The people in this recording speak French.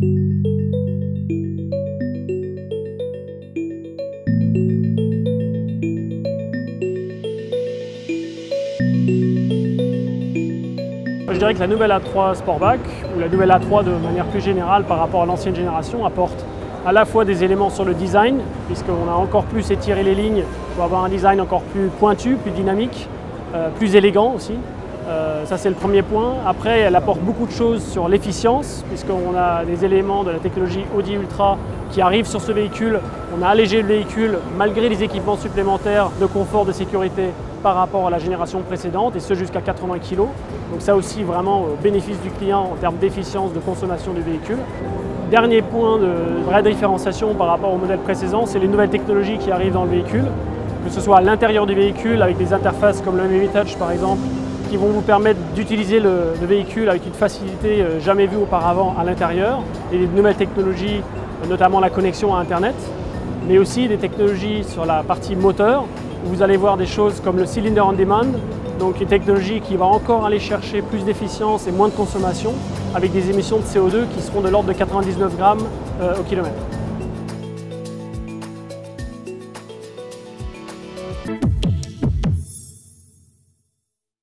Je dirais que la nouvelle A3 Sportback, ou la nouvelle A3 de manière plus générale par rapport à l'ancienne génération, apporte à la fois des éléments sur le design, puisqu'on a encore plus étiré les lignes pour avoir un design encore plus pointu, plus dynamique, euh, plus élégant aussi. Euh, ça c'est le premier point. Après, elle apporte beaucoup de choses sur l'efficience, puisqu'on a des éléments de la technologie Audi Ultra qui arrivent sur ce véhicule. On a allégé le véhicule malgré les équipements supplémentaires de confort, de sécurité par rapport à la génération précédente, et ce jusqu'à 80 kg. Donc ça aussi vraiment au bénéfice du client en termes d'efficience de consommation du véhicule. Dernier point de vraie différenciation par rapport au modèle précédent, c'est les nouvelles technologies qui arrivent dans le véhicule, que ce soit à l'intérieur du véhicule avec des interfaces comme le MMI Touch par exemple, qui vont vous permettre d'utiliser le, véhicule avec une facilité euh, jamais vue auparavant à l'intérieur, et des nouvelles technologies, notamment la connexion à Internet, mais aussi des technologies sur la partie moteur, où vous allez voir des choses comme le Cylinder on Demand, donc une technologie qui va encore aller chercher plus d'efficience et moins de consommation, avec des émissions de CO2 qui seront de l'ordre de 99 grammes euh, au kilomètre.